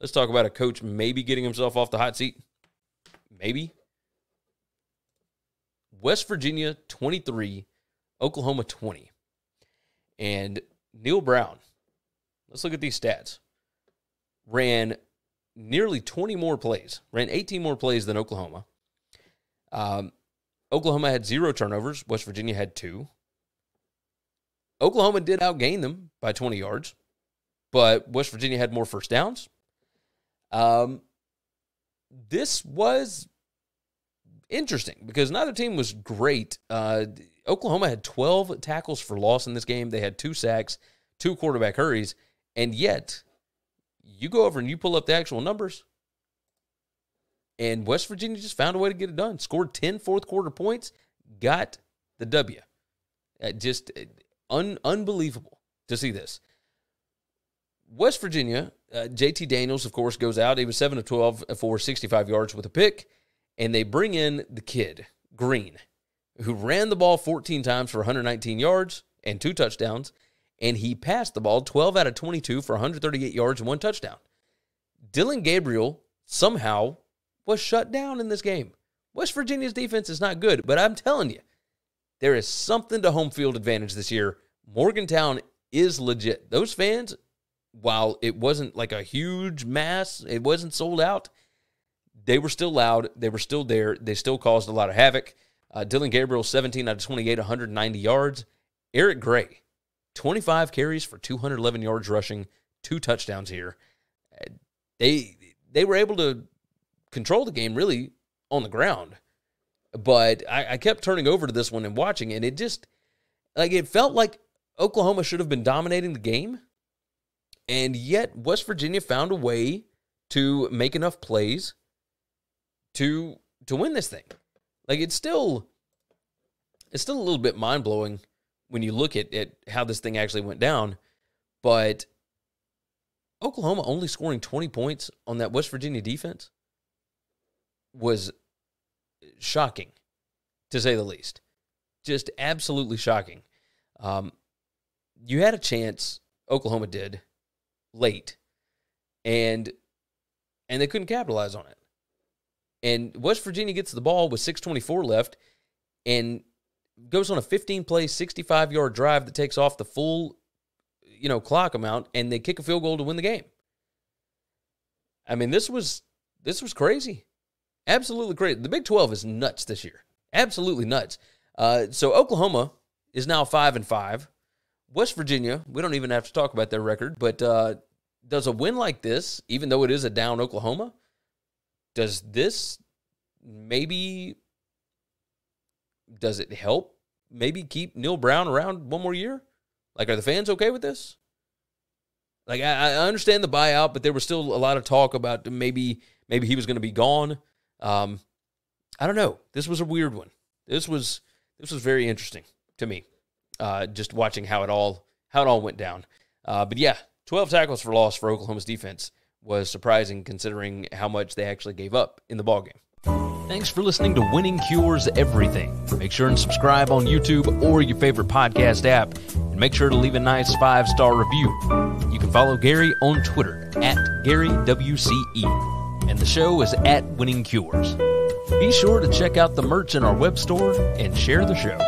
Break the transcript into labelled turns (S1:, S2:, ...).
S1: Let's talk about a coach maybe getting himself off the hot seat. Maybe. West Virginia 23, Oklahoma 20. And Neal Brown, let's look at these stats. Ran nearly 20 more plays, ran 18 more plays than Oklahoma. Um, Oklahoma had zero turnovers. West Virginia had two. Oklahoma did outgain them by 20 yards, but West Virginia had more first downs. Um, this was interesting because neither team was great. Uh, Oklahoma had 12 tackles for loss in this game. They had two sacks, two quarterback hurries, and yet you go over and you pull up the actual numbers, and West Virginia just found a way to get it done. Scored 10 fourth quarter points, got the W. Uh, just uh, un- unbelievable to see this. West Virginia, uh, JT Daniels, of course, goes out. He was 7 of 12 for 65 yards with a pick. And they bring in the kid, Greene, who ran the ball 14 times for 119 yards and two touchdowns. And he passed the ball 12 out of 22 for 138 yards and one touchdown. Dillon Gabriel somehow was shut down in this game. West Virginia's defense is not good, but I'm telling you, there is something to home field advantage this year. Morgantown is legit. Those fans, while it wasn't like a huge mass, it wasn't sold out, they were still loud. They were still there. They still caused a lot of havoc. Uh, Dillon Gabriel, 17 out of 28, 190 yards. Eric Gray, 25 carries for 211 yards rushing, two touchdowns here. They they were able to control the game really on the ground. But I, I kept turning over to this one and watching, and it just like it felt like Oklahoma should have been dominating the game, and yet West Virginia found a way to make enough plays to to win this thing. Like it's still it's still a little bit mind blowing when you look at, at how this thing actually went down. But Oklahoma only scoring 20 points on that West Virginia defense was shocking, to say the least. Just absolutely shocking. Um, you had a chance, Oklahoma did, late, and and they couldn't capitalize on it. And West Virginia gets the ball with 624 left and goes on a 15 play, 65 yard drive that takes off the full, you know, clock amount, and they kick a field goal to win the game. I mean, this was this was crazy. Absolutely crazy. The Big 12 is nuts this year. Absolutely nuts. Uh, so Oklahoma is now five and five. West Virginia, we don't even have to talk about their record, but uh, does a win like this, even though it is a down Oklahoma, does this maybe does it help maybe keep Neal Brown around one more year? Like, are the fans okay with this? Like, I, I understand the buyout, but there was still a lot of talk about maybe maybe he was going to be gone. Um, I don't know. This was a weird one. This was this was very interesting to me. Uh, just watching how it all how it all went down. Uh, but yeah, twelve tackles for loss for Oklahoma's defense was surprising considering how much they actually gave up in the ballgame. Thanks for listening to Winning Cures Everything. Make sure and subscribe on YouTube or your favorite podcast app, and make sure to leave a nice five star review. You can follow Gary on Twitter at GaryWCE, and the show is at Winning Cures. Be sure to check out the merch in our web store and share the show.